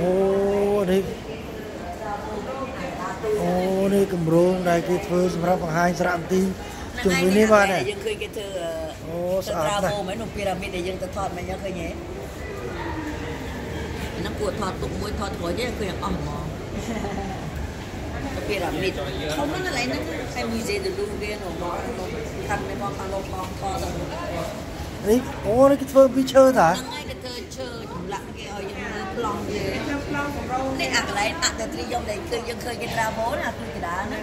អូនេះអូនេះគម្រោងដែលគេធ្វើសម្រាប់បង្ហាញសារៈទីជុំវិញនេះបាទយើងឃើញគេធ្វើអូស្អាតណាស់ហ្នឹងនៅពីរ៉ាមីតដែលយើងទៅថតមិញឃើញទេហ្នឹងគួរថតទុកមួយថតក្រោយនេះឃើញអស់ហ្មងពីរ៉ាមីតធំណាស់កន្លែងហ្នឹងតែ Museum de Louvre វានៅមកខាងនេះមកខាងលោកផងថតដល់នេះអូនេះគេធ្វើពីឈើតាហ្នឹង យើងមើលប្លង់គេប្លង់កម្រោនេះអាកន្លែងអត្តត្រីយកដែលឃើញយើងឃើញគេត្រាម៉ូណាគឺកដាលណា